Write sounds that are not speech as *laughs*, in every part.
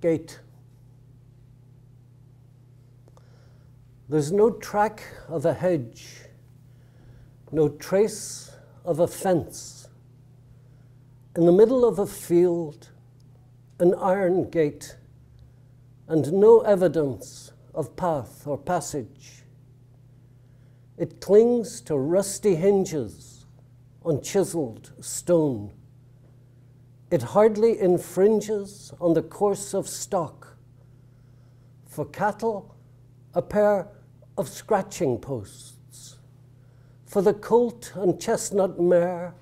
gate. There's no track of a hedge, no trace of a fence. In the middle of a field, an iron gate, and no evidence of path or passage. It clings to rusty hinges on chiseled stone. It hardly infringes on the course of stock. For cattle, a pair of scratching posts. For the colt and chestnut mare,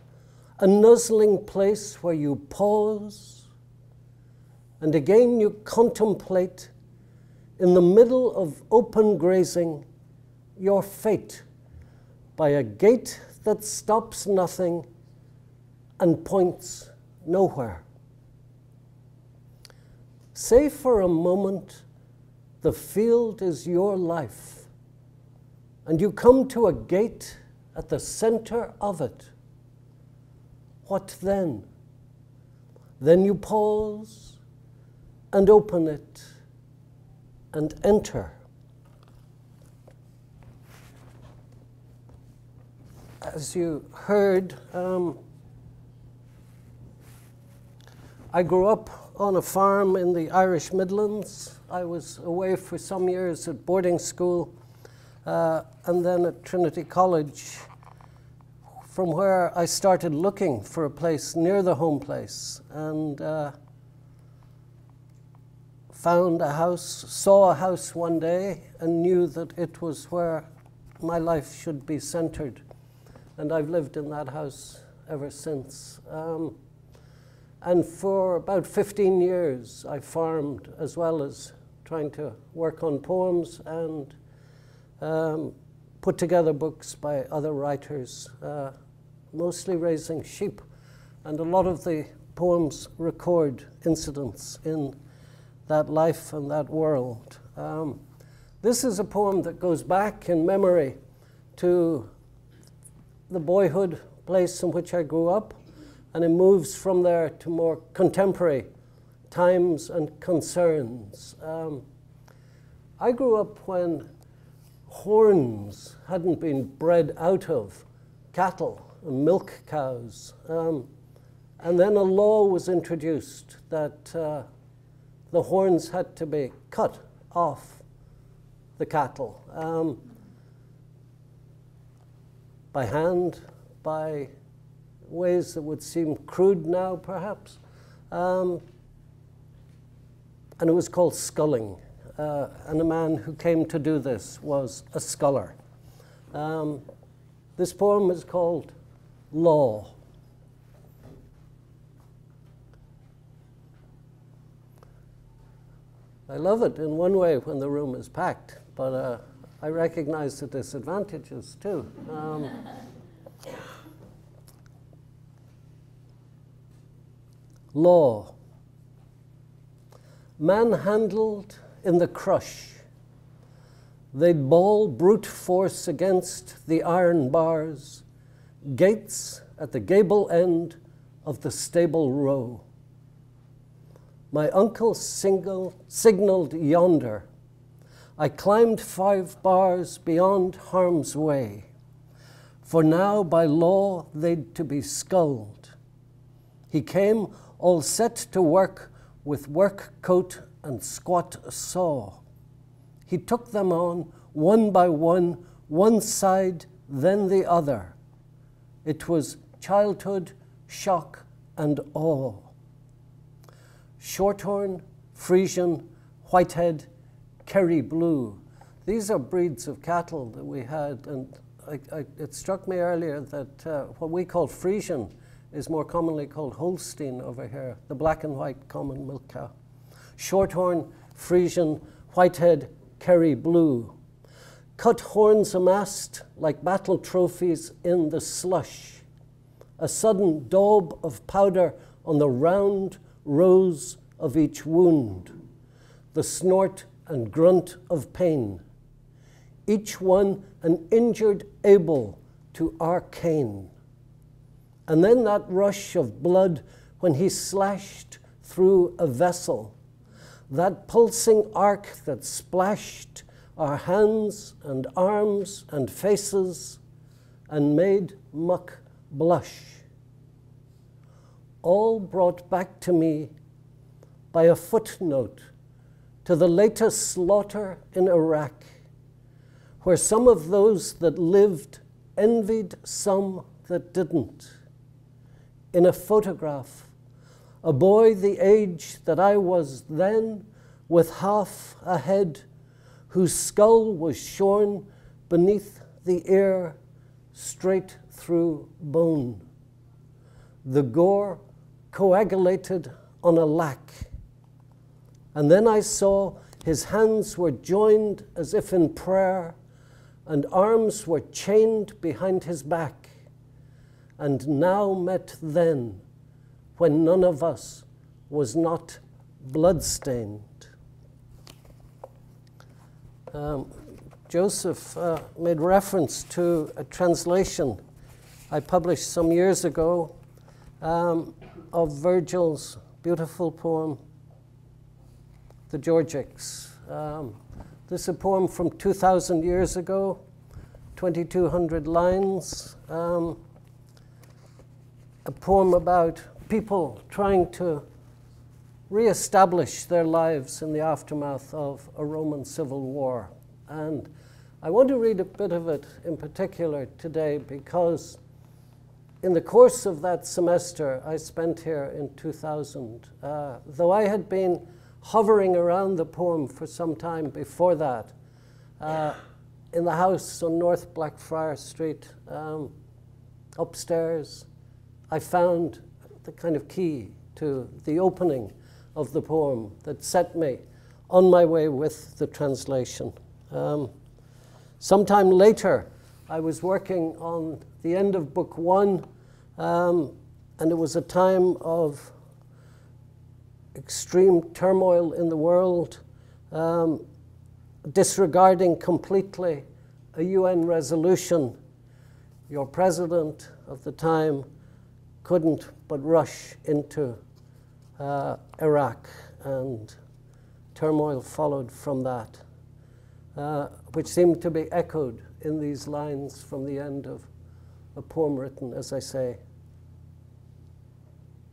a nuzzling place where you pause, and again you contemplate in the middle of open grazing your fate by a gate that stops nothing and points nowhere. Say for a moment the field is your life, and you come to a gate at the center of it. What then? Then you pause and open it and enter. As you heard, um, I grew up on a farm in the Irish Midlands. I was away for some years at boarding school uh, and then at Trinity College, from where I started looking for a place near the home place and uh, found a house, saw a house one day, and knew that it was where my life should be centered. And I've lived in that house ever since. Um, and for about 15 years, I farmed as well as trying to work on poems and um, put together books by other writers, uh, mostly raising sheep. And a lot of the poems record incidents in that life and that world. Um, this is a poem that goes back in memory to the boyhood place in which I grew up and it moves from there to more contemporary times and concerns. Um, I grew up when horns hadn't been bred out of cattle and milk cows. Um, and then a law was introduced that uh, the horns had to be cut off the cattle um, by hand, by ways that would seem crude now, perhaps. Um, and it was called sculling. Uh, and the man who came to do this was a sculler. Um, this poem is called Law. I love it in one way when the room is packed, but uh, I recognize the disadvantages too. Um, law. Manhandled in the crush, they'd bawl brute force against the iron bars, gates at the gable end of the stable row. My uncle single, signaled yonder. I climbed five bars beyond harm's way, for now by law they'd to be sculled. He came all set to work with work coat and squat saw. He took them on one by one, one side, then the other. It was childhood, shock, and awe. Shorthorn, Frisian, Whitehead, Kerry Blue. These are breeds of cattle that we had, and I, I, it struck me earlier that uh, what we call Frisian is more commonly called Holstein over here, the black and white common milk cow. Shorthorn, Frisian, Whitehead, Kerry Blue. Cut horns amassed like battle trophies in the slush. A sudden daub of powder on the round rose of each wound. The snort and grunt of pain. Each one an injured Abel to a Cain and then that rush of blood when he slashed through a vessel. that pulsing arc that splashed our hands and arms and faces and made muck blush. All brought back to me by a footnote to the latest slaughter in Iraq, where some of those that lived envied some that didn't. In a photograph, a boy the age that I was then, with half a head, whose skull was shorn beneath the ear, straight through bone. The gore coagulated on a lac. And then I saw his hands were joined as if in prayer, and arms were chained behind his back, and now met then when none of us was not bloodstained. Um, Joseph uh, made reference to a translation I published some years ago um, of Virgil's beautiful poem, The Georgics. Um, this is a poem from 2,000 years ago, 2,200 lines. Um, a poem about people trying to reestablish their lives in the aftermath of a Roman civil war. And I want to read a bit of it in particular today because in the course of that semester I spent here in 2000, uh, though I had been hovering around the poem for some time before that, uh, in the house on North Blackfriar Street, um, upstairs, I found the kind of key to the opening of the poem that set me on my way with the translation. Um, sometime later, I was working on the end of book one, um, and it was a time of extreme turmoil in the world, um, disregarding completely a UN resolution. Your president of the time couldn't but rush into uh, Iraq, and turmoil followed from that, uh, which seemed to be echoed in these lines from the end of a poem written, as I say,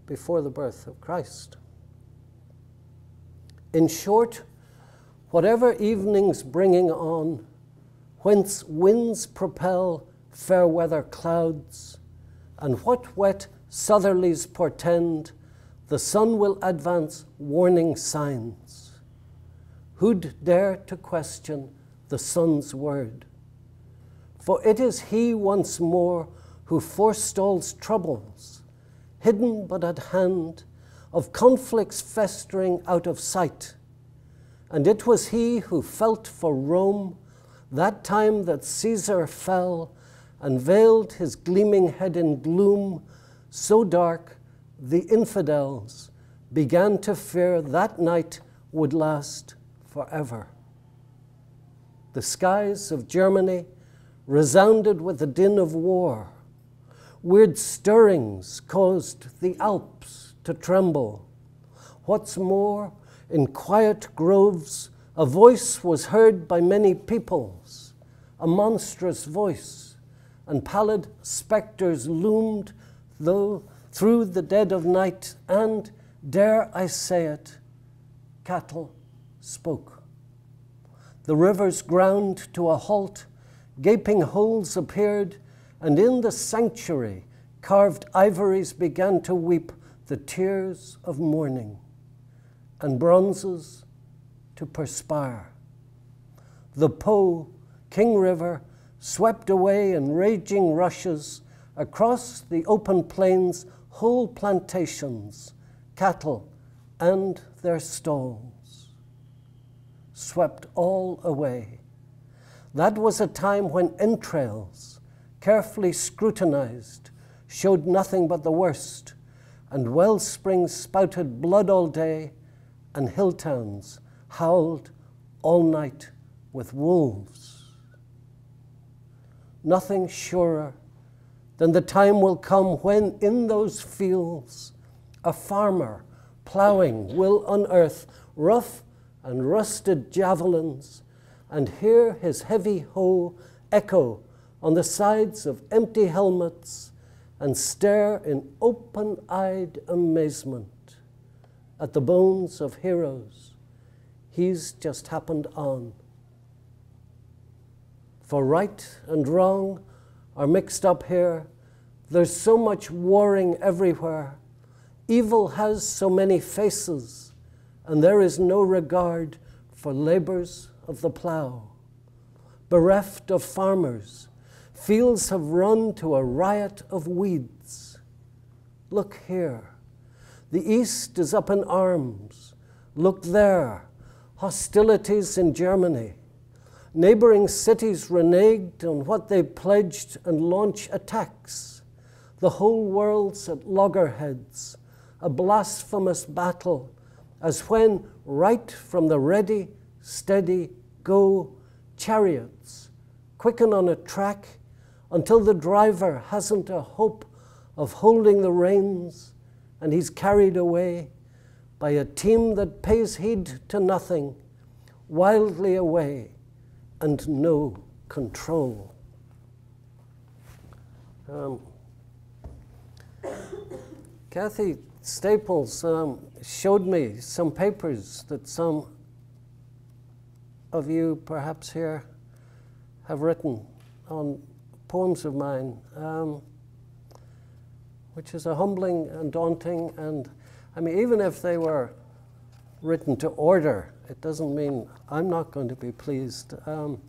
before the birth of Christ. In short, whatever evening's bringing on, whence winds propel fair weather clouds, and what wet southerlies portend, the sun will advance warning signs. Who'd dare to question the sun's word? For it is he once more who forestalls troubles, hidden but at hand, of conflicts festering out of sight. And it was he who felt for Rome that time that Caesar fell and veiled his gleaming head in gloom so dark the infidels began to fear that night would last forever. The skies of Germany resounded with the din of war. Weird stirrings caused the Alps to tremble. What's more, in quiet groves, a voice was heard by many peoples, a monstrous voice, and pallid spectres loomed, though through the dead of night, and, dare I say it, cattle spoke. The rivers ground to a halt, gaping holes appeared, and in the sanctuary, carved ivories began to weep the tears of mourning, and bronzes to perspire. The Po, King River, swept away in raging rushes across the open plains whole plantations, cattle, and their stalls, swept all away. That was a time when entrails, carefully scrutinized, showed nothing but the worst, and well springs spouted blood all day, and hill towns howled all night with wolves. Nothing surer then the time will come when in those fields a farmer plowing will unearth rough and rusted javelins, and hear his heavy hoe echo on the sides of empty helmets and stare in open eyed amazement at the bones of heroes he's just happened on. For right and wrong are mixed up here. There's so much warring everywhere. Evil has so many faces, and there is no regard for labors of the plough. Bereft of farmers, fields have run to a riot of weeds. Look here. The East is up in arms. Look there. Hostilities in Germany. Neighboring cities reneged on what they pledged and launch attacks. The whole world's at loggerheads, a blasphemous battle, as when, right from the ready, steady, go chariots, quicken on a track until the driver hasn't a hope of holding the reins and he's carried away by a team that pays heed to nothing, wildly away and no control. Um, Kathy Staples um, showed me some papers that some of you, perhaps here, have written on poems of mine, um, which is a humbling and daunting, and I mean, even if they were written to order, it doesn't mean I'm not going to be pleased. Um,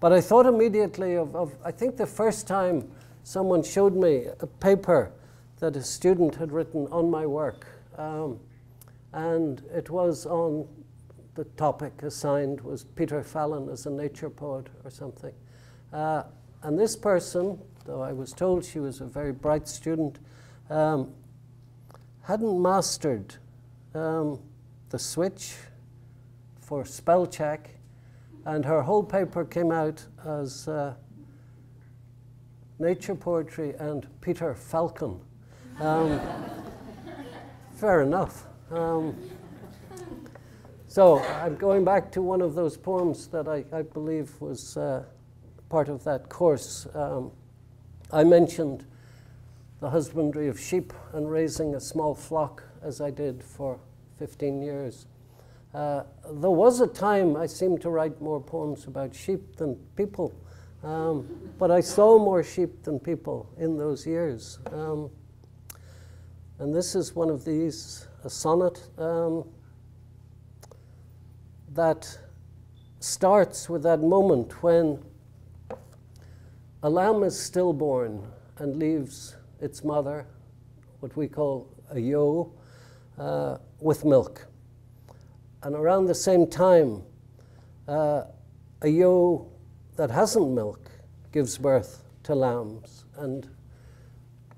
but I thought immediately of, of, I think the first time someone showed me a paper that a student had written on my work. Um, and it was on the topic assigned was Peter Fallon as a nature poet or something. Uh, and this person, though I was told she was a very bright student, um, hadn't mastered um, the switch for spell check, and her whole paper came out as uh, nature poetry and Peter Falcon. Um, *laughs* fair enough. Um, so I'm going back to one of those poems that I, I believe was uh, part of that course. Um, I mentioned the husbandry of sheep and raising a small flock as I did for 15 years. Uh, there was a time I seemed to write more poems about sheep than people, um, but I saw more sheep than people in those years. Um, and this is one of these, a sonnet um, that starts with that moment when a lamb is stillborn and leaves its mother, what we call a ewe, uh, with milk. And around the same time, uh, a ewe that hasn't milk gives birth to lambs. And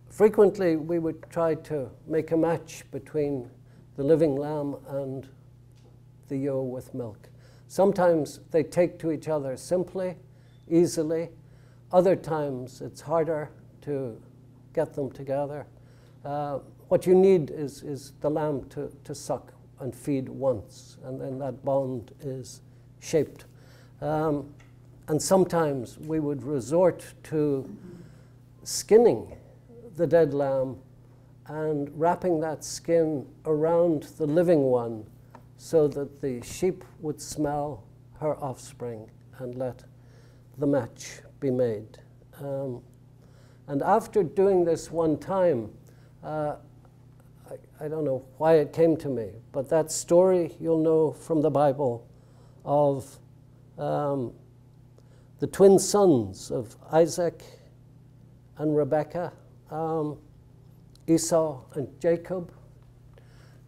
frequently we would try to make a match between the living lamb and the ewe with milk. Sometimes they take to each other simply, easily. Other times it's harder to get them together. Uh, what you need is, is the lamb to, to suck and feed once, and then that bond is shaped. Um, and sometimes we would resort to skinning the dead lamb and wrapping that skin around the living one so that the sheep would smell her offspring and let the match be made. Um, and after doing this one time, uh, I, don't know why it came to me, but that story you'll know from the Bible of um, the twin sons of Isaac and Rebekah, um, Esau and Jacob.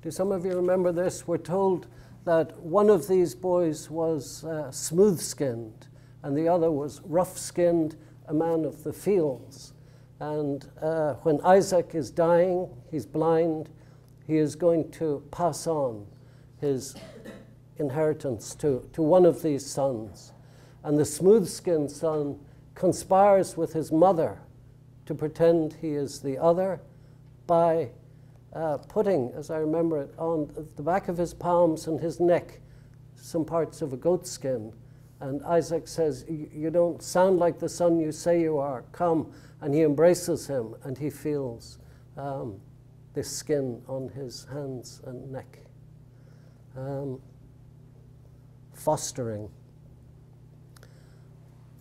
Do some of you remember this? We're told that one of these boys was uh, smooth skinned and the other was rough skinned, a man of the fields. And uh, when Isaac is dying, he's blind, he is going to pass on his inheritance to, to one of these sons. And the smooth skinned son conspires with his mother to pretend he is the other by uh, putting, as I remember it, on the back of his palms and his neck some parts of a goat skin. And Isaac says, You don't sound like the son you say you are. Come. And he embraces him and he feels um, this skin on his hands and neck. Um, fostering.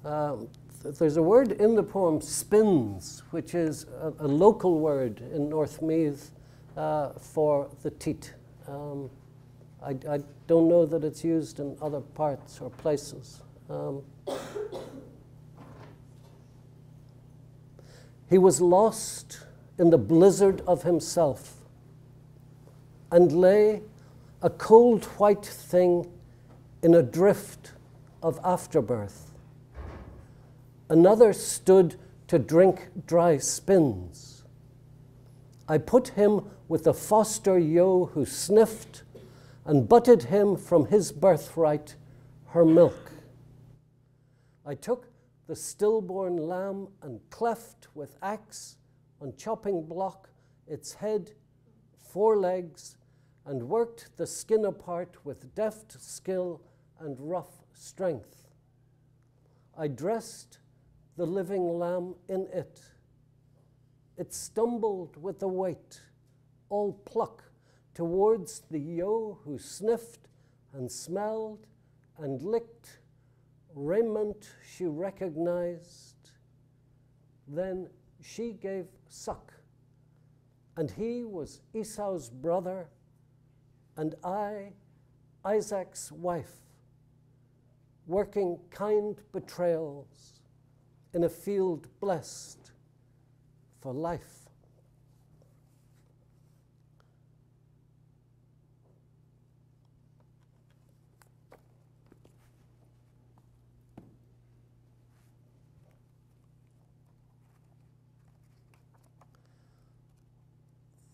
Um, th- there's a word in the poem, spins, which is a, a local word in North Meath uh, for the teat. Um, I, I, don't know that it's used in other parts or places. Um, *coughs* he was lost in the blizzard of himself and lay a cold white thing in a drift of afterbirth. Another stood to drink dry spins. I put him with a foster yo who sniffed and butted him from his birthright her milk. I took the stillborn lamb and cleft with axe on chopping block its head, four legs, and worked the skin apart with deft skill and rough strength. I dressed the living lamb in it. It stumbled with the weight, all pluck, towards the yo who sniffed and smelled and licked raiment she recognized. Then she gave suck, and he was Esau's brother, and I, Isaac's wife, working kind betrayals in a field blessed for life.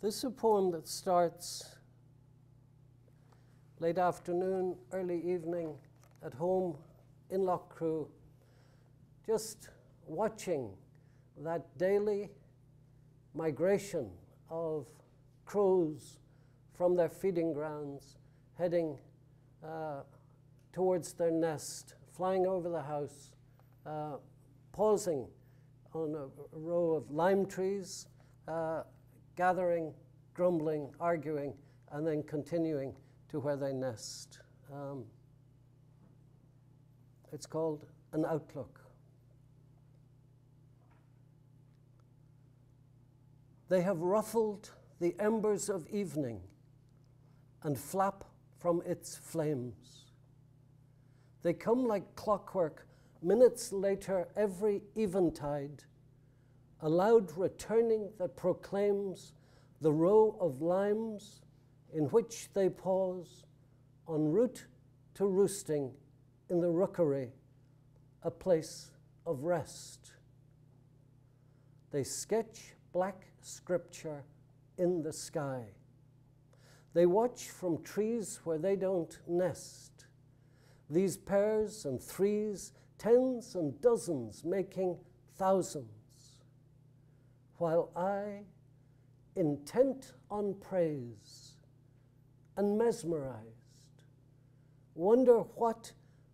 This is a poem that starts late afternoon, early evening at home in Loughcrew, just watching that daily migration of crows from their feeding grounds, heading uh, towards their nest, flying over the house, uh, pausing on a, row of lime trees, uh, gathering, grumbling, arguing, and then continuing to where they nest. Um, it's called an outlook. They have ruffled the embers of evening and flap from its flames. They come like clockwork, minutes later, every eventide a loud returning that proclaims the row of limes in which they pause en route to roosting in the rookery, a place of rest. They sketch black scripture in the sky. They watch from trees where they don't nest. These pairs and threes, tens and dozens, making thousands while I, intent on praise and mesmerized, wonder what,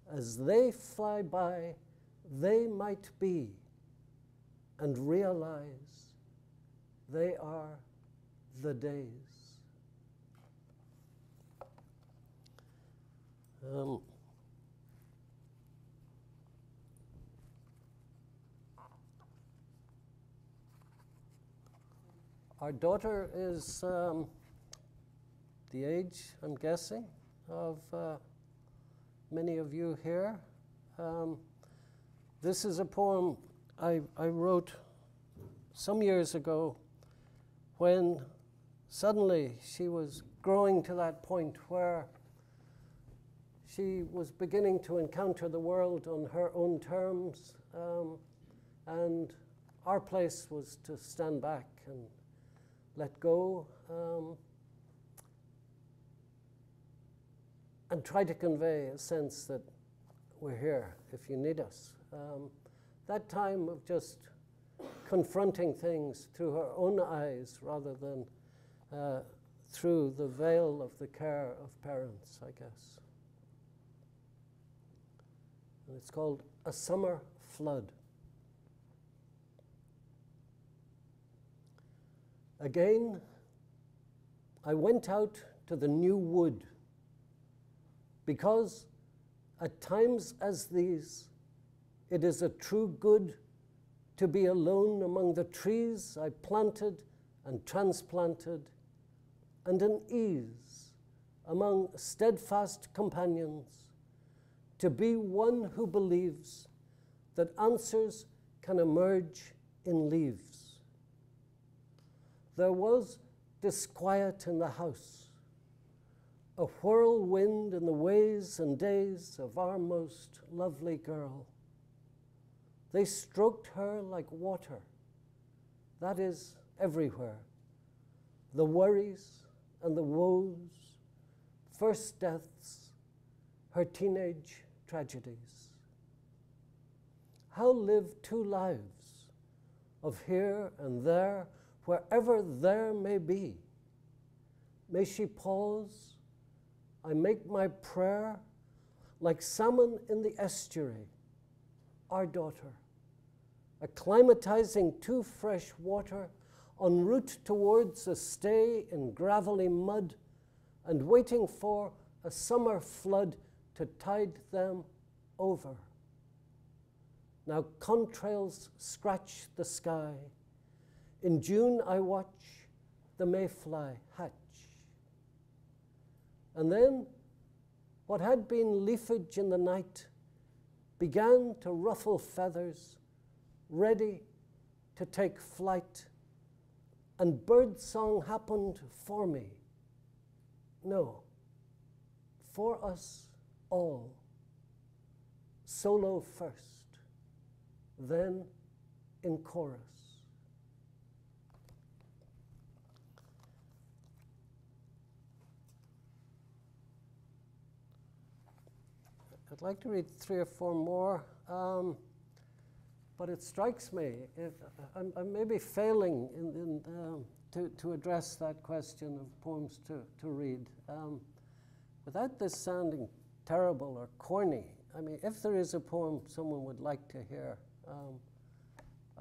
as they fly by, they might be, and realize they are the days. Um, Our daughter is um, the age, I'm guessing, of uh, many of you here. Um, this is a poem I, I wrote some years ago when suddenly she was growing to that point where she was beginning to encounter the world on her own terms, um, and our place was to stand back and let go, um, and try to convey a sense that we're here if you need us. Um, that time of just confronting things through her own eyes rather than uh, through the veil of the care of parents, I guess. And it's called A Summer Flood. Again, I went out to the new wood because at times as these, it is a true good to be alone among the trees I planted and transplanted, and an ease among steadfast companions, to be one who believes that answers can emerge in leaves. There was disquiet in the house, a whirlwind in the ways and days of our most lovely girl. They stroked her like water. That is everywhere. The worries and the woes, first deaths, her teenage tragedies. How live two lives of here and there, wherever there may be? May she pause. I make my prayer like salmon in the estuary our daughter, acclimatizing to fresh water en route towards a stay in gravelly mud and waiting for a summer flood to tide them over. Now contrails scratch the sky. In June I watch the mayfly hatch. And then what had been leafage in the night began to ruffle feathers, ready to take flight. And birdsong happened for me. No, for us all. Solo first, then in chorus. I'd like to read three or four more, um, but it strikes me I'm, I'm maybe failing in, in, um, to, to address that question of poems to, to read. Um, without this sounding terrible or corny, I mean, if there is a poem someone would like to hear, um,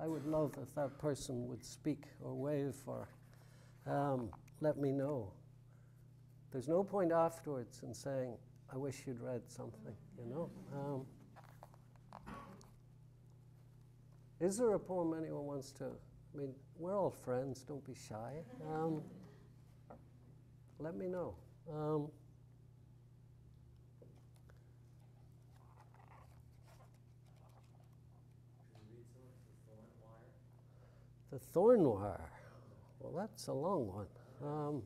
I would love if that person would speak or wave or um, let me know. There's no point afterwards in saying, I wish you'd read something, you know? Um, is there a poem anyone wants to? I mean, we're all friends, don't be shy. Um, let me know. Um, the thorn wire. Well, that's a long one. Um,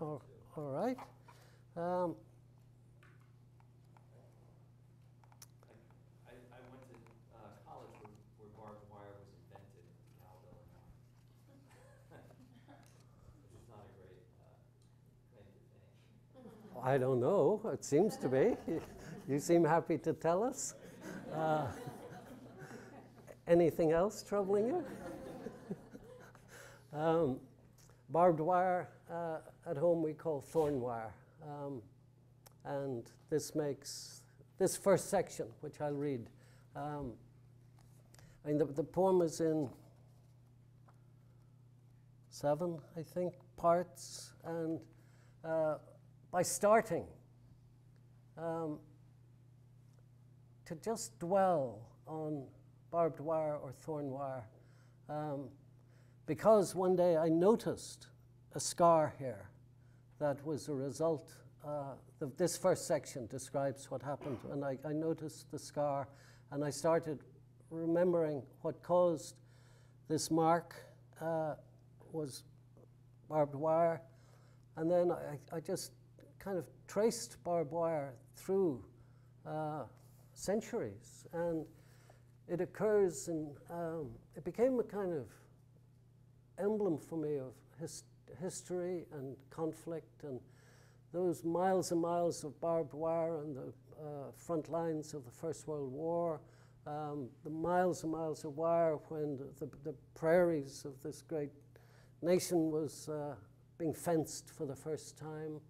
all, all right. I don't know. It seems to be. You seem happy to tell us. Uh, anything else troubling you? *laughs* um, barbed wire uh, at home we call thorn wire. Um, and this makes this first section, which I'll read. Um, I mean, the, the poem is in seven, I think, parts, and uh, by starting um, to just dwell on barbed wire or thorn wire. Um, because one day I noticed a scar here that was a result. Uh, the, this first section describes what happened, and I, I noticed the scar, and I started remembering what caused this mark uh, was barbed wire, and then I, I just kind of traced barbed wire through uh, centuries. And it occurs and um, it became a kind of emblem for me of his history and conflict and those miles and miles of barbed wire on the uh, front lines of the First World War, um, the miles and miles of wire when the, the, the, prairies of this great nation was uh, being fenced for the first time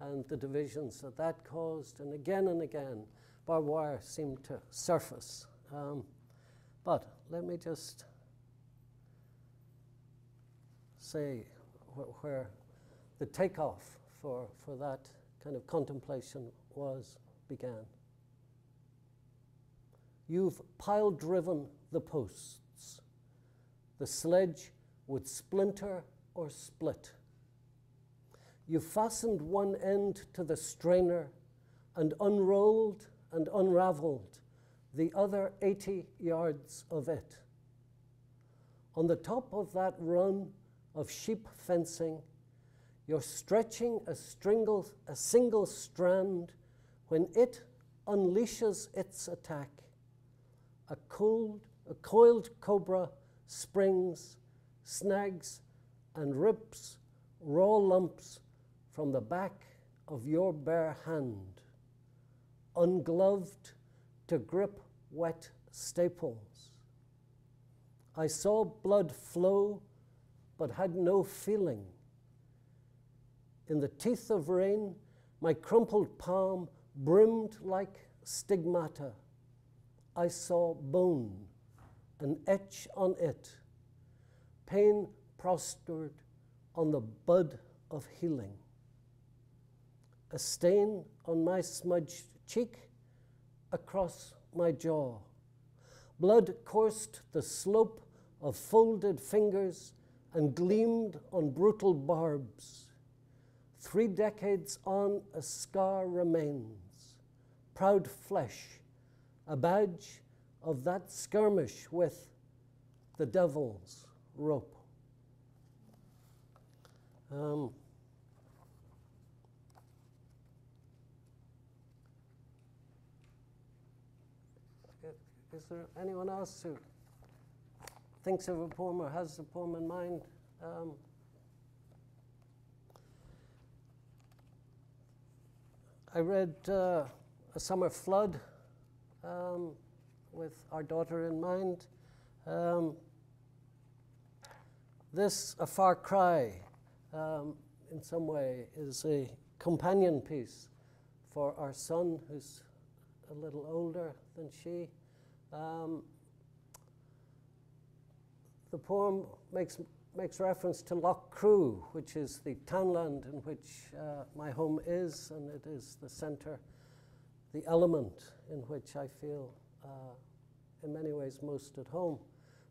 and the divisions that that caused. And again and again, barbed wire seemed to surface. Um, but let me just say wh- where the takeoff for, for that kind of contemplation was began. You've pile driven the posts. The sledge would splinter or split. You fastened one end to the strainer and unrolled and unraveled the other 80 yards of it. On the top of that run of sheep fencing, you're stretching a, stringle, a single strand when it unleashes its attack. A, cold, a coiled cobra springs, snags, and rips raw lumps from the back of your bare hand, ungloved to grip wet staples. I saw blood flow, but had no feeling. In the teeth of rain, my crumpled palm brimmed like stigmata. I saw bone, an etch on it, pain prostrate on the bud of healing. A stain on my smudged cheek across my jaw. Blood coursed the slope of folded fingers and gleamed on brutal barbs. Three decades on, a scar remains, proud flesh, a badge of that skirmish with the devil's rope. Um, is there anyone else who thinks of a poem or has a poem in mind? Um, I read uh, A Summer Flood um, with our daughter in mind. Um, this, A Far Cry, um, in some way, is a companion piece for our son, who's a little older than she. Um, the poem makes, makes reference to Lough Crew, which is the townland in which uh, my home is, and it is the center, the element in which I feel, uh, in many ways, most at home.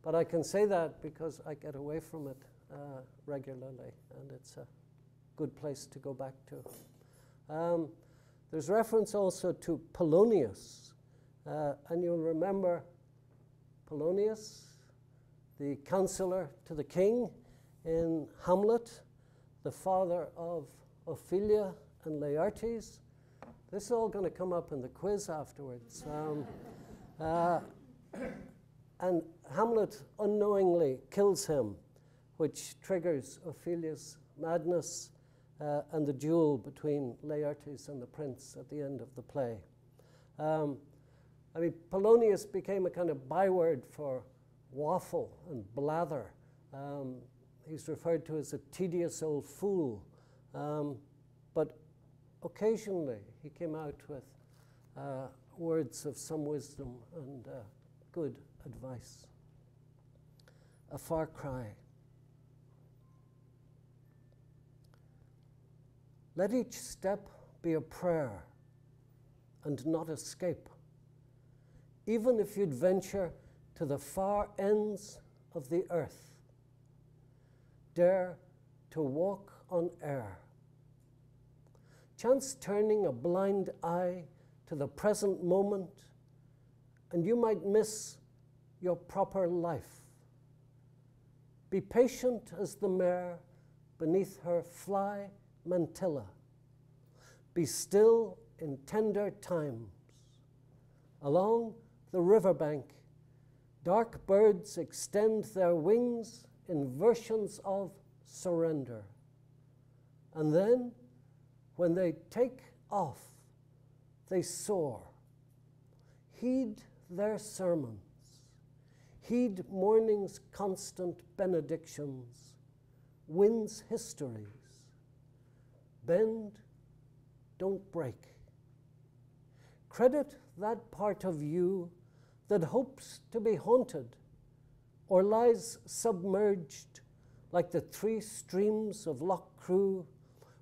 But I can say that because I get away from it uh, regularly, and it's a good place to go back to. Um, there's reference also to Polonius, uh, and you'll remember Polonius, the counselor to the king in Hamlet, the father of Ophelia and Laertes. This is all going to come up in the quiz afterwards. Um, uh, and Hamlet unknowingly kills him, which triggers Ophelia's madness uh, and the duel between Laertes and the prince at the end of the play. Um, I mean, Polonius became a kind of byword for waffle and blather. Um, he's referred to as a tedious old fool. Um, but occasionally he came out with uh, words of some wisdom and uh, good advice. A far cry. Let each step be a prayer and not escape. Even if you'd venture to the far ends of the earth, dare to walk on air. Chance turning a blind eye to the present moment, and you might miss your proper life. Be patient as the mare beneath her fly mantilla. Be still in tender times. Along the riverbank, dark birds extend their wings in versions of surrender. And then, when they take off, they soar. Heed their sermons. Heed morning's constant benedictions, winds histories Bend, don't break. Credit that part of you that hopes to be haunted or lies submerged like the three streams of Lough Crew,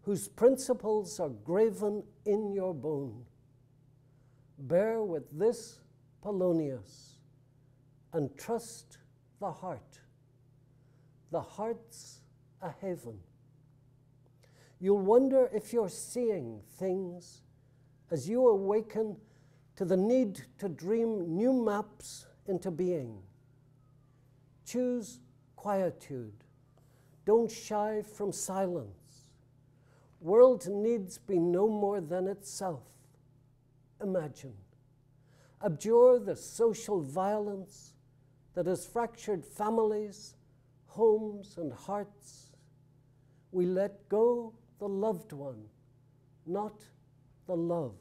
whose principles are graven in your bone. Bear with this Polonius and trust the heart. The heart's a haven. You'll wonder if you're seeing things as you awaken to the need to dream new maps into being. Choose quietude. Don't shy from silence. World needs be no more than itself. Imagine. Abjure the social violence that has fractured families, homes, and hearts. We let go the loved one, not the love,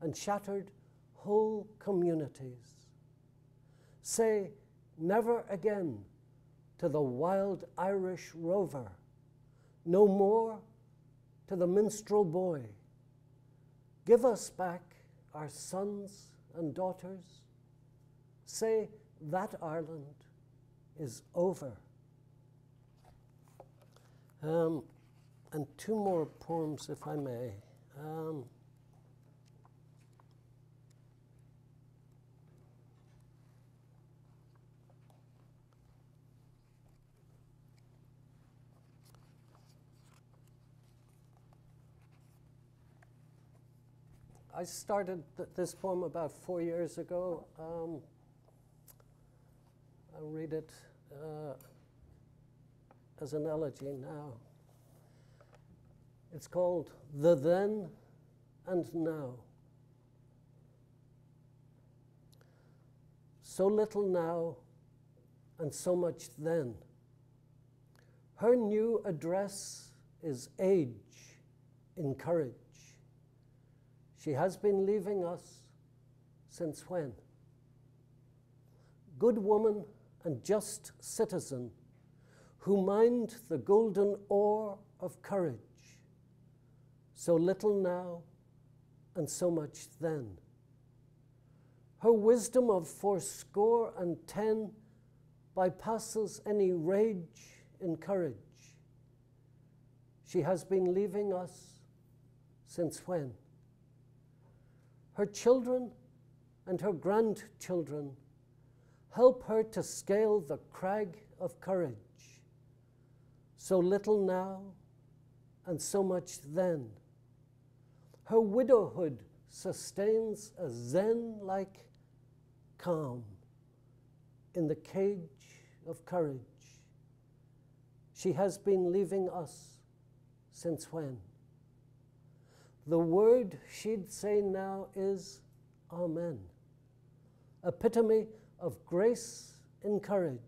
and shattered whole communities. Say never again to the wild Irish rover, no more to the minstrel boy. Give us back our sons and daughters. Say that Ireland is over. Um, and two more poems, if I may. Um, I started th this poem about four years ago. Um, I'll read it uh, as an elegy now. It's called The Then and Now. So little now and so much then. Her new address is age in courage. She has been leaving us since when? Good woman and just citizen who mined the golden ore of courage so little now and so much then. Her wisdom of fourscore and ten bypasses any rage in courage. She has been leaving us since when? Her children and her grandchildren help her to scale the crag of courage. So little now and so much then. Her widowhood sustains a Zen like calm in the cage of courage. She has been leaving us since when? The word she'd say now is Amen, epitome of grace in courage.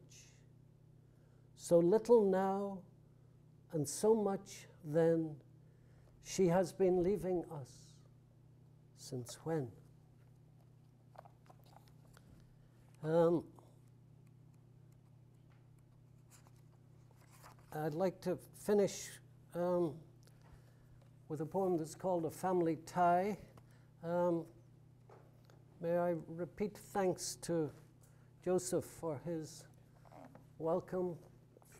So little now and so much then she has been leaving us. Since when? Um, I'd like to finish um, with a poem that's called A Family Tie. Um, may I repeat thanks to Joseph for his welcome,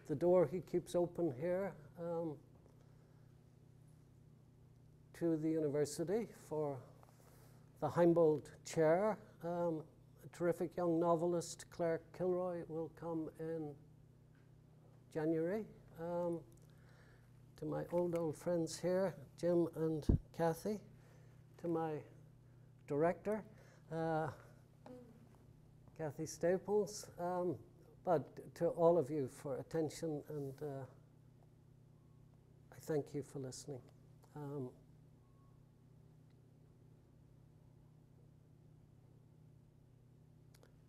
the door he keeps open here. Um, to the university for the Heimbold Chair. Um, a terrific young novelist, Claire Kilroy, will come in January. Um, to my old, old friends here, Jim and Kathy. To my director, uh, Kathy Staples. Um, but to all of you for attention, and uh, I thank you for listening. Um,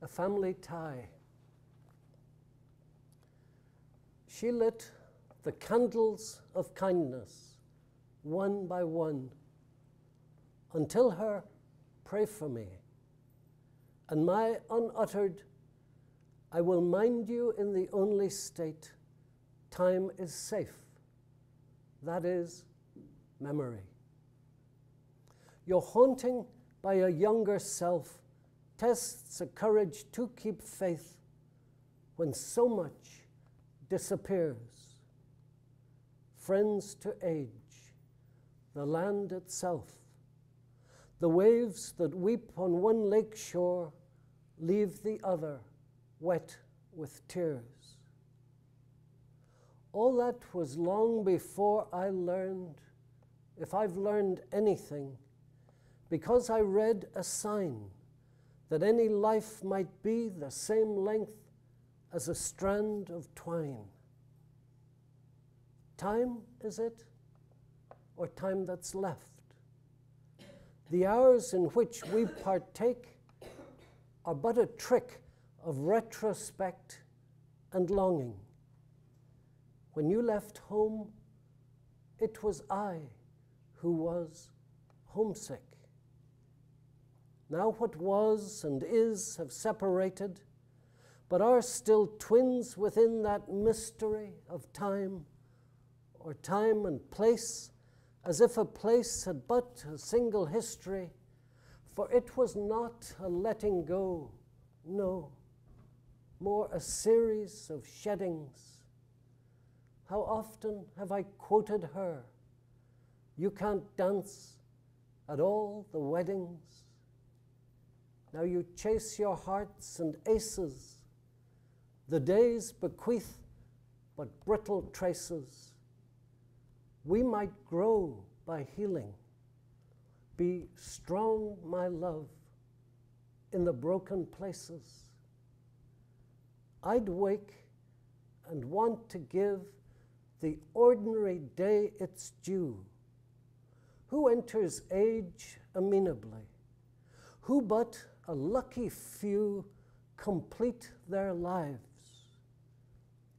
a family tie. She lit the candles of kindness one by one until her pray for me. And my unuttered, I will mind you in the only state time is safe that is, memory. Your haunting by a younger self tests a courage to keep faith when so much disappears. Friends to age, the land itself, the waves that weep on one lake shore leave the other wet with tears. All that was long before I learned, if I've learned anything, because I read a sign that any life might be the same length as a strand of twine. Time, is it? Or time that's left? The hours in which we partake are but a trick of retrospect and longing. When you left home, it was I who was homesick. Now, what was and is have separated, but are still twins within that mystery of time, or time and place, as if a place had but a single history, for it was not a letting go, no, more a series of sheddings how often have I quoted her? You can't dance at all the weddings. Now you chase your hearts and aces. The days bequeath but brittle traces. We might grow by healing. Be strong, my love, in the broken places. I'd wake and want to give the ordinary day its due. Who enters age amenably? Who but a lucky few complete their lives?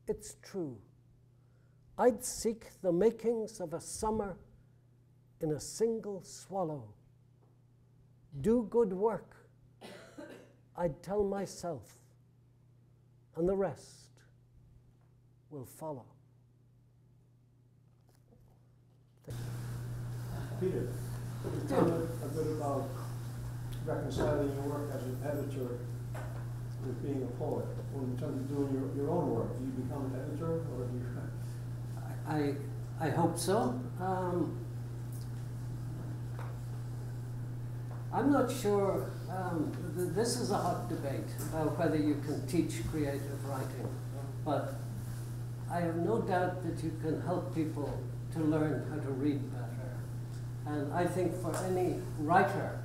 It's true. I'd seek the makings of a summer in a single swallow. Do good work, I'd tell myself, and the rest will follow. Peter, tell me a bit about reconciling your work as an editor with being a poet. or in terms of doing your, your own work, do you become an editor or do you? I, I hope so. Um, I'm not sure. Um, th- this is a hot debate about whether you can teach creative writing, but I have no doubt that you can help people to learn how to read better. And I think for any writer,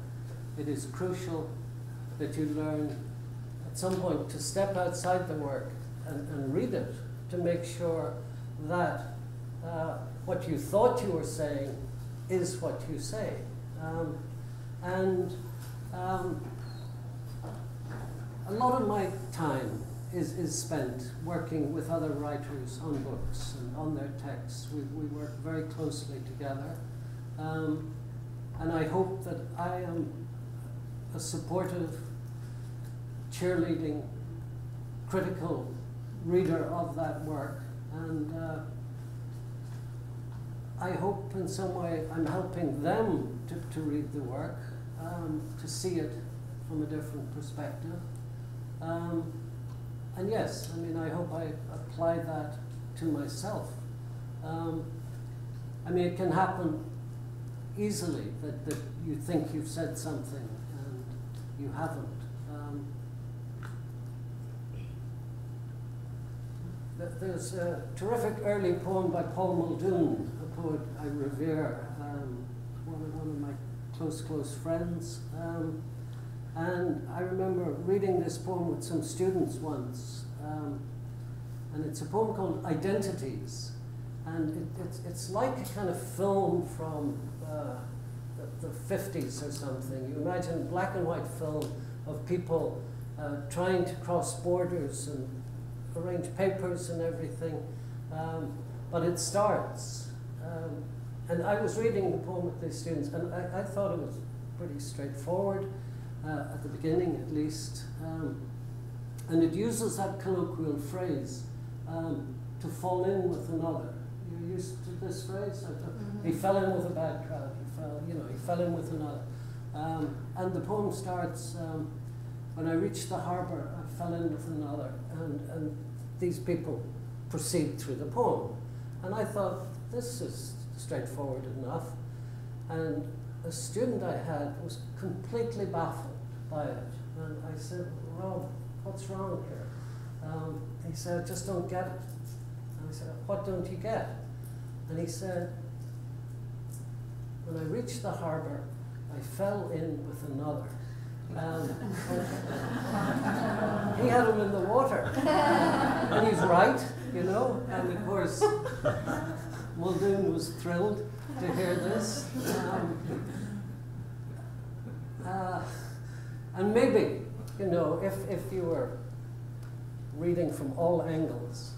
it is crucial that you learn at some point to step outside the work and, and read it to make sure that uh, what you thought you were saying is what you say. Um, and um, a lot of my time is, is spent working with other writers on books and on their texts. We, we work very closely together. Um, and I hope that I am a supportive, cheerleading, critical reader of that work. And uh, I hope in some way I'm helping them to, to read the work, um, to see it from a different perspective. Um, and yes, I mean, I hope I apply that to myself. Um, I mean, it can happen easily that, that you think you've said something and you haven't. Um, there's a terrific early poem by Paul Muldoon, poet I revere, um, one, of, one of my close, close friends. Um, and I remember reading this poem with some students once, um, and it's a poem called Identities. And it, it's, it's like a kind of film from uh, the, the, 50s or something. You imagine black and white film of people uh, trying to cross borders and arrange papers and everything. Um, but it starts. Um, and I was reading the poem with these students, and I, I thought it was pretty straightforward uh, at the beginning at least. Um, and it uses that colloquial phrase um, to fall in with another. You you're used to this phrase. I thought, He fell in with a bad crowd. He fell, you know, he fell in with another. Um, and the poem starts, um, when I reached the harbour, I fell in with another. And, and these people proceed through the poem. And I thought, this is straightforward enough. And a student I had was completely baffled by it. And I said, Rob, what's wrong here? Um, he said, just don't get it. And I said, what don't you get? And he said, when I reached the harbour, I fell in with another. Um, *laughs* he had him in the water. and he's right, you know. And of course, Muldoon was thrilled to hear this. Um, uh, and maybe, you know, if, if you were reading from all angles,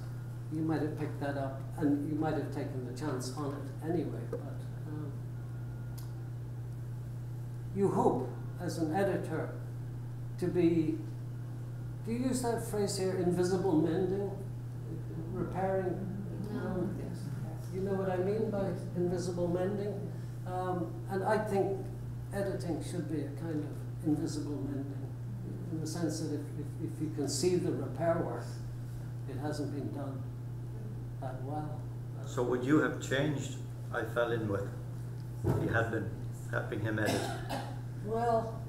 you might have picked that up and you might have taken the chance on it anyway. But um, you hope, as an editor, to be, do you use that phrase here, invisible mending? Repairing? Um, you know what I mean by invisible mending? Um, and I think editing should be a kind of invisible mending, in the sense that if, if, if you can see the repair work, it hasn't been done that well. So would you have changed I fell in with if you had been helping him edit? Well,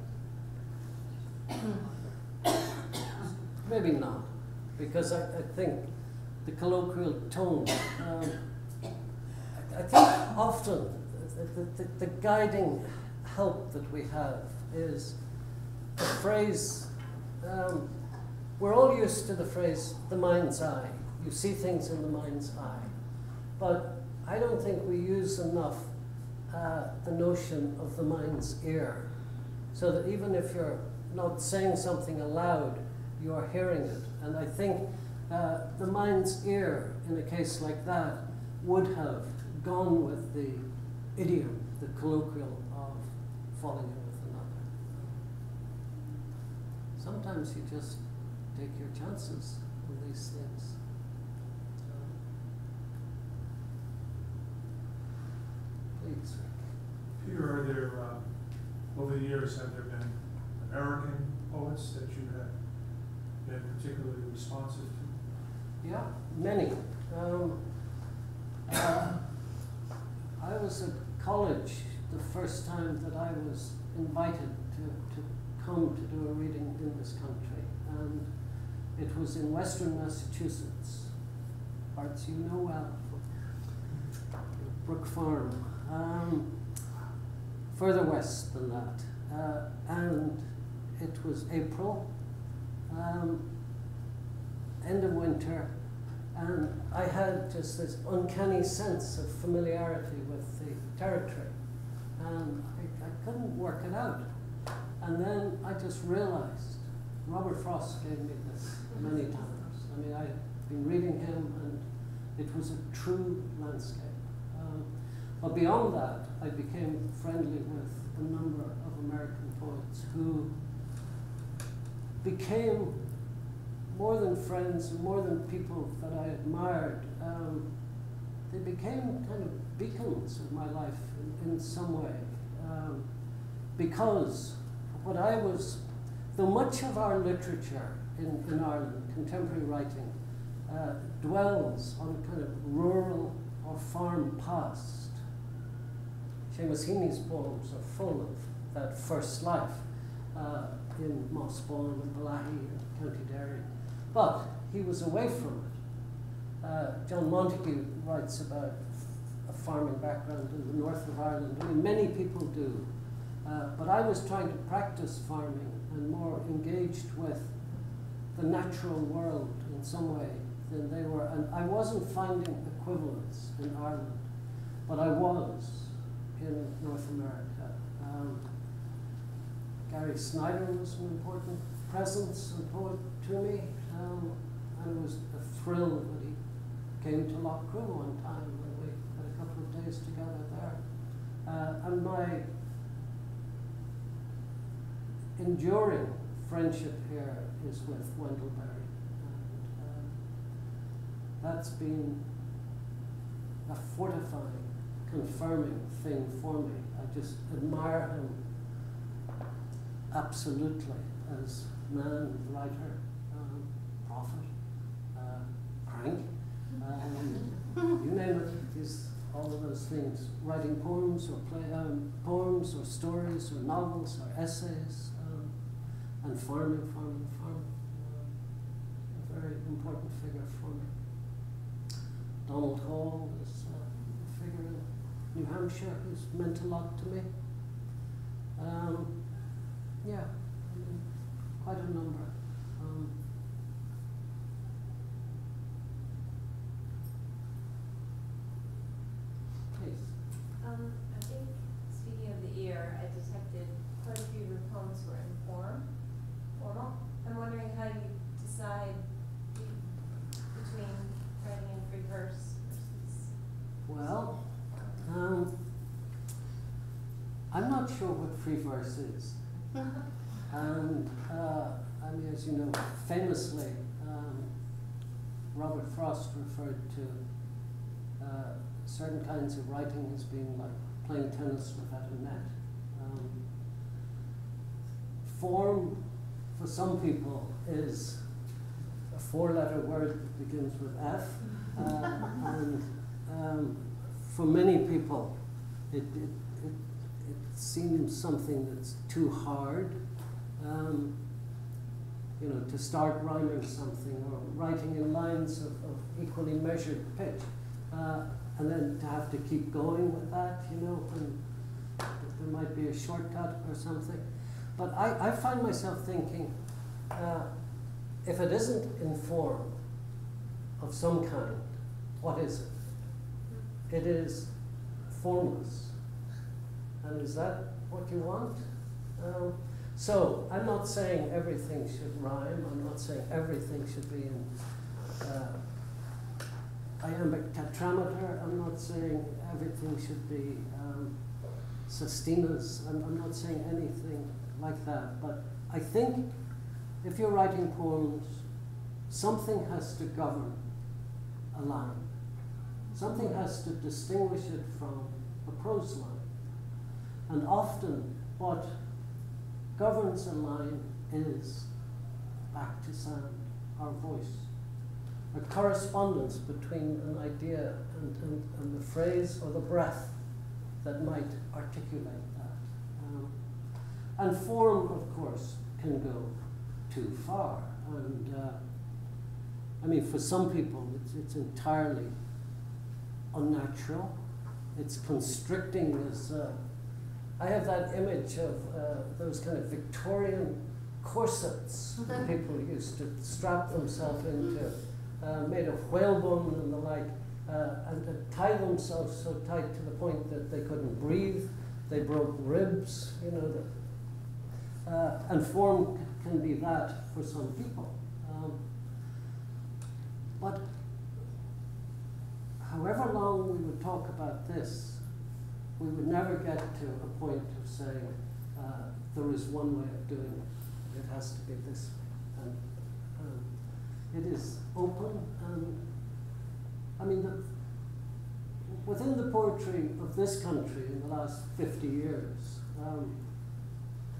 maybe not, because I, I think the colloquial tone, um, I, think often the, the, the, guiding help that we have is the phrase, um, we're all used to the phrase the mind's eye. You see things in the mind's eye. But I don't think we use enough uh, the notion of the mind's ear. So that even if you're not saying something aloud, you're hearing it. And I think uh, the mind's ear, in a case like that, would have gone with the idiom, the colloquial of falling in with another. Sometimes you just take your chances with these things. Please, Rick. Peter, are there, uh, over the years, have there been American poets that you have been particularly responsive to? Yeah, many. Um, *coughs* uh, I was at college the first time that I was invited to, to come to do a reading in this country, and it was in Western Massachusetts, parts you know well, Brook Farm, um, further west than that, uh, and it was April, um, end of winter, and I had just this uncanny sense of familiarity with the territory. And I, I couldn't work it out. And then I just realized Robert Frost gave me this many times. I mean, I've been reading him, and it was a true landscape. Um, but beyond that, I became friendly with a number of American poets who became more than friends, more than people that I admired, um, they became kind of beacons of my life in, in some way. Um, because what I was, though much of our literature in, in Ireland, contemporary writing, uh, dwells on a kind of rural or farm past, Seamus Heaney's poems are full of that first life uh, in Mossbawn and Bellaghy and County Derry. But he was away from it. Uh, John Montague writes about a farming background in the north of Ireland. I mean, many people do. Uh, but I was trying to practice farming and more engaged with the natural world in some way than they were. And I wasn't finding equivalents in Ireland, but I was in North America. Um, Gary Snyder was an important presence and poet to me. Um, and it was a thrill that he came to Loughcrew one time when we had a couple of days together there. Uh, and my enduring friendship here is with Wendell Berry. And, um, that's been a fortifying, confirming thing for me. I just admire him absolutely as man, writer, um, prophet, uh, crank, um, you name it. He's all of those things. Writing poems or play, um, poems or stories or novels or essays, um, and farming, farming, farming. Um, a very important figure for me. Donald Hall is uh, a figure in New Hampshire who's meant a lot to me. Um, yeah, quite a number. Um, please. Um, I think, speaking of the ear, I detected quite a few of your poems were in form, formal. I'm wondering how you decide be- between writing in free verse versus. Well, um, I'm not sure what free verse is. And uh, I mean, as you know, famously, um, Robert Frost referred to uh, certain kinds of writing as being like playing tennis without a net. Um, form, for some people, is a four-letter word that begins with F, uh, and um, for many people, it, it, it, it seems something that's too hard um, you know, to start rhyming something or writing in lines of, of equally measured pitch, uh, and then to have to keep going with that, you know, and there might be a shortcut or something. But I, I find myself thinking, uh, if it isn't in form of some kind, what is it? It is formless. And is that what you want? Um, so I'm not saying everything should rhyme. I'm not saying everything should be in uh, iambic tetrameter. I'm not saying everything should be um, sestinas. I'm, I'm not saying anything like that. But I think if you're writing poems, something has to govern a line. Something has to distinguish it from a prose line. And often what governs a line is back to sound, our voice. A correspondence between an idea and, and, and the phrase or the breath that might articulate that. Um, and form, of course, can go too far. And uh, I mean, for some people, it's, it's entirely unnatural. It's constricting. As uh, I have that image of uh, those kind of Victorian corsets that people used to strap themselves into, uh, made of whalebone and the like, uh, and to tie themselves so tight to the point that they couldn't breathe. They broke ribs, you know. The, uh, and form can be that for some people. Um, but however long we would talk about this, we would never get to a point of saying uh, there is one way of doing it. It has to be this way. And um, it is open and I mean, the, within the poetry of this country in the last 50 years, um,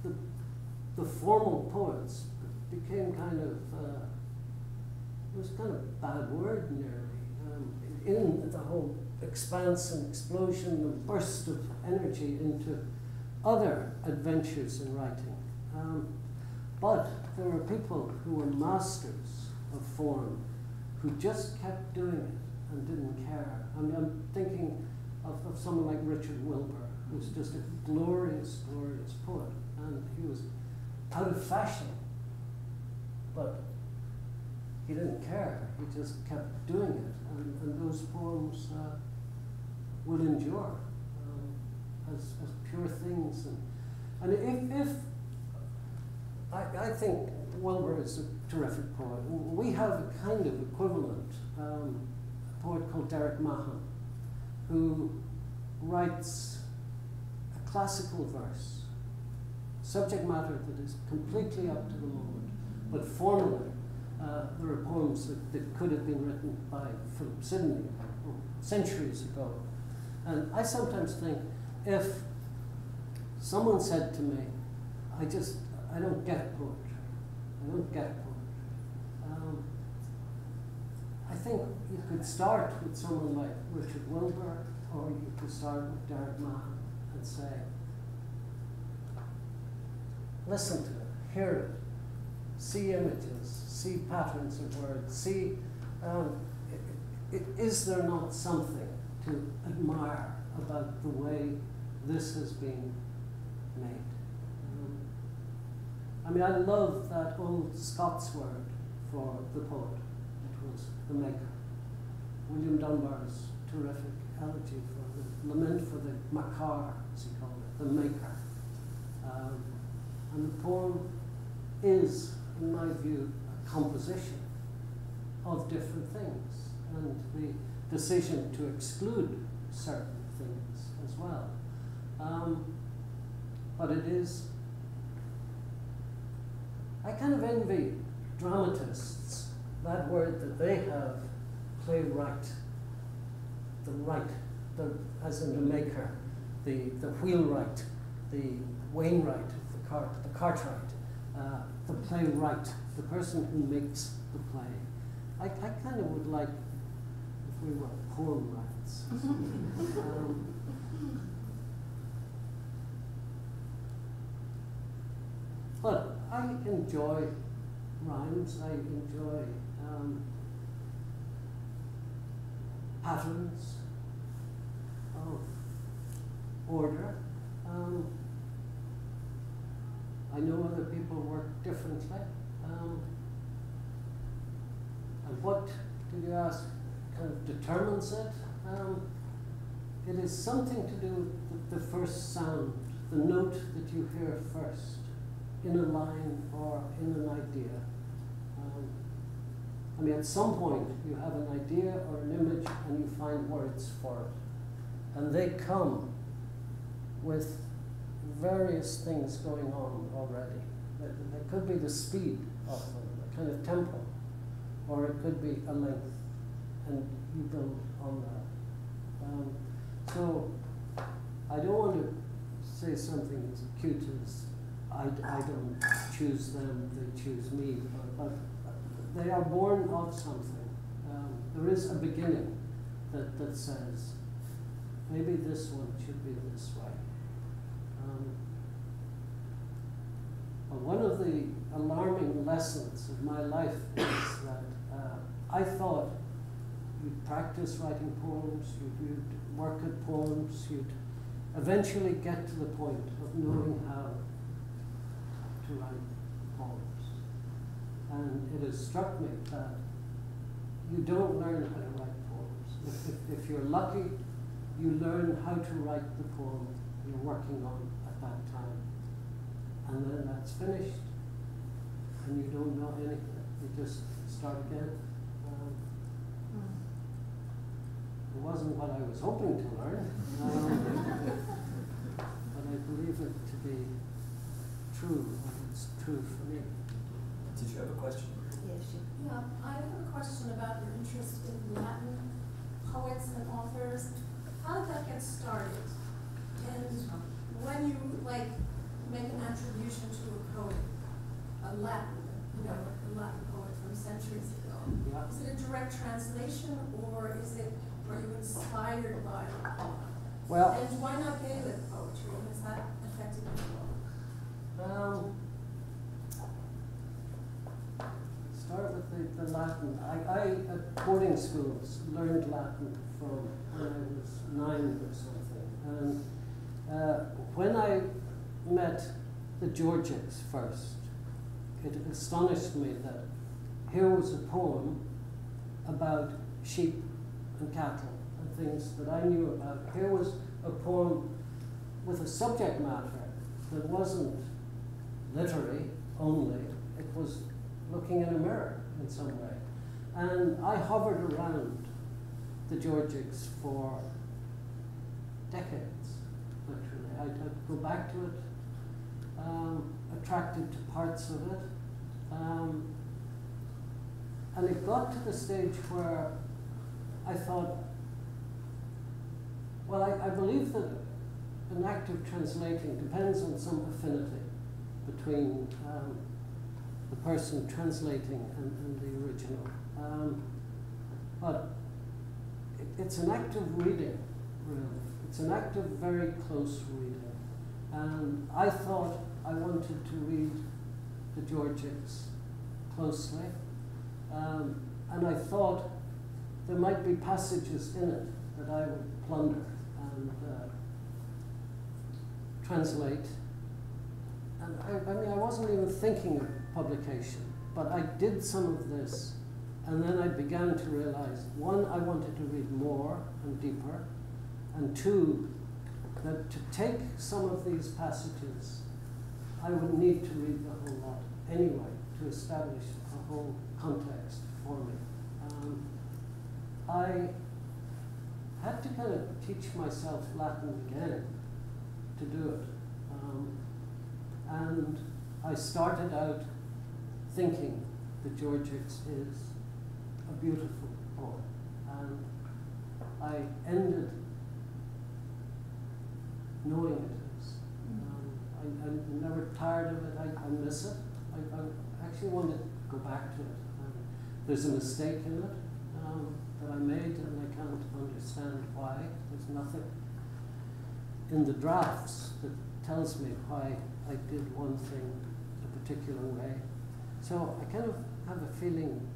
the, the formal poets became kind of, uh, it was kind of bad word nearly, um, in the whole expanse and explosion and burst of energy into other adventures in writing. Um, but there are people who were masters of form who just kept doing it and didn't care. I mean, I'm thinking of, of someone like Richard Wilbur, who's just a glorious, glorious poet, and he was out of fashion, but he didn't care. He just kept doing it, and, and those poems uh, will endure um, as, as pure things. And, and if, if I, I think Wilbur is a terrific poet. We have a kind of equivalent, um, a poet called Derek Mahon, who writes a classical verse, subject matter that is completely up to the moment, but formally Uh, there are poems that, that could have been written by Philip Sidney centuries ago. And I sometimes think if someone said to me, I just, I don't get poetry, I don't get poetry. Um, I think you could start with someone like Richard Wilbur, or you could start with Derek Mahon and say, listen to it, hear it, see images, see patterns of words, see um, i- i- is there not something to admire about the way this has been made? Um, I mean, I love that old Scots word for the poet. It was the maker. William Dunbar's terrific elegy for the lament for the Makar, as he called it, the maker. Um, and the poem is, in my view, a composition of different things, and the decision to exclude certain things as well. Um, but it is, I kind of envy dramatists that word that they have, playwright, the right, the, as in the maker, the, the wheelwright, the Wainwright the cart, the cartwright, uh, the playwright, the person who makes the play. I, I kind of would like we were poem wrights. um, but I enjoy rhymes, I enjoy um, patterns of order. Um, I know other people work differently. Um, and what did you ask kind of determines it? Um, it is something to do with the, the first sound, the note that you hear first in a line or in an idea. Um, I mean, at some point you have an idea or an image and you find words for it. And they come with various things going on already. It, could be the speed of them, the kind of tempo, or it could be a length, and you build on that. Um, so I don't want to say something as cute as I, I don't choose them, they choose me, but, but they are born of something. Um, there is a beginning that, that says, maybe this one should be this way. Um, one of the alarming lessons of my life is that uh, I thought you'd practice writing poems, you'd, you'd work at poems, you'd eventually get to the point of knowing how to write poems. And it has struck me that you don't learn how to write poems. If, if, if you're lucky, you learn how to write the poem you're working on at that time. And then that's finished, and you don't know anything. You just start again. Um, it wasn't what I was hoping to learn, um, but I believe it to be true, and it's true for me. Did you have a question? Yes, you. Yeah, I have a question about your interest in Latin poets and authors. How did that get started? And when you like make an attribution to a poet, a Latin, you know, a Latin poet from centuries ago, Yeah. is it a direct translation or is it, were you inspired by? Well, And why not Gaelic poetry? Has that affected you at all? Um, start with the, the Latin. I, I, at boarding schools, learned Latin from when I was nine or something. And uh, when I met the Georgics first, it astonished me that here was a poem about sheep and cattle and things that I knew about. Here was a poem with a subject matter that wasn't literary only, it was looking in a mirror in some way. And I hovered around the Georgics for decades, literally. I'd, go back to it, um, attracted to parts of it. Um, and it got to the stage where I thought, well, I, I believe that an act of translating depends on some affinity between um, the person translating and, and the original. Um, but it, it's an act of reading, really. It's an act of very close reading. And I thought I wanted to read the Georgics closely. Um, and I thought there might be passages in it that I would plunder and uh, translate. And I, I mean, I wasn't even thinking of publication, but I did some of this, and then I began to realize one, I wanted to read more and deeper, and two, that to take some of these passages, I would need to read the whole lot anyway to establish a whole context for me. Um, I had to kind of teach myself Latin again to do it. Um, and I started out thinking that Georgics is a beautiful poem. And I ended knowing it is. Um, I, I'm never tired of it. I, I miss it. I, I actually want to go back to it. Um, there's a mistake in it um, that I made, and I can't understand why. There's nothing in the drafts that tells me why I did one thing a particular way. So I kind of have a feeling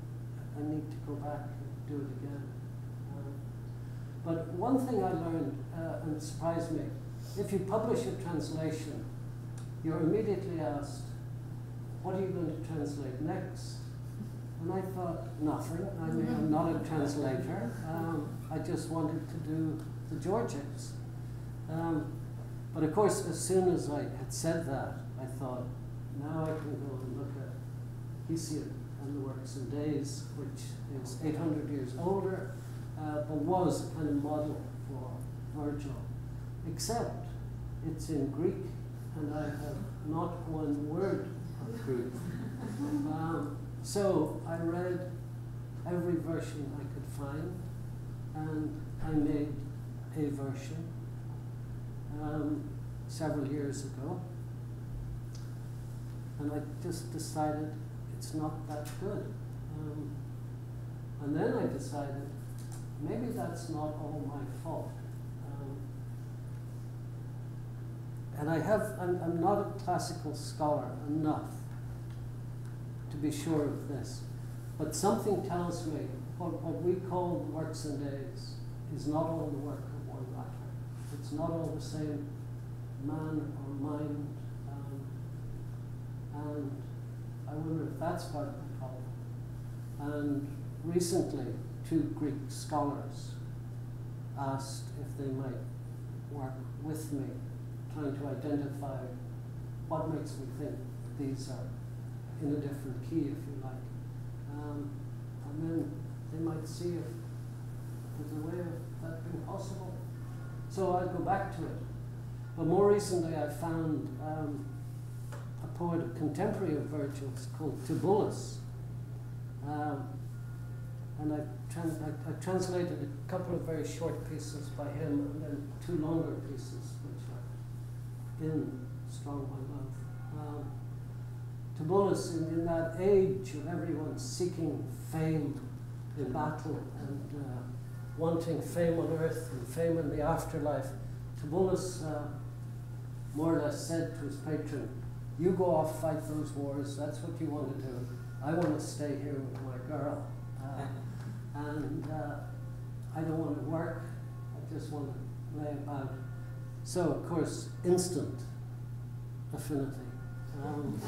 I need to go back and do it again. Um, but one thing I learned, uh, and surprised me, if you publish a translation, you're immediately asked, what are you going to translate next? And I thought, nothing. I mean, I'm not a translator. Um, I just wanted to do the Georgics. Um, but of course, as soon as I had said that, I thought, now I can go and look at Hesiod and the Works and Days, which is 800 years older, uh, but was a kind of model for Virgil, except it's in Greek, and I have not one word of Greek. *laughs* Um, so I read every version I could find, and I made a version um, several years ago. And I just decided it's not that good. Um, and then I decided maybe that's not all my fault. Um, and I have, I'm, I'm not a classical scholar enough to be sure of this. But something tells me what, what we call works and days is not all the work of one writer. It's not all the same man or mind. Um, and I wonder if that's part of the problem. And recently, two Greek scholars asked if they might work with me, trying to identify what makes me think these are in a different key, if you like. Um, and then they might see if there's a way of that being possible. So I'll go back to it. But more recently, I found um, a poet, a contemporary of Virgil's called Tibullus. Um, and I, trans- I, I, translated a couple of very short pieces by him and then two longer pieces, which are in Strong, My Love. Um, Tibullus, in, in, that age of everyone seeking fame in battle and uh, wanting fame on earth and fame in the afterlife, Tibullus uh, more or less said to his patron, You go off, fight those wars, that's what you want to do. I want to stay here with my girl. Uh, and uh, I don't want to work, I just want to lay about. So, of course, instant affinity. Um,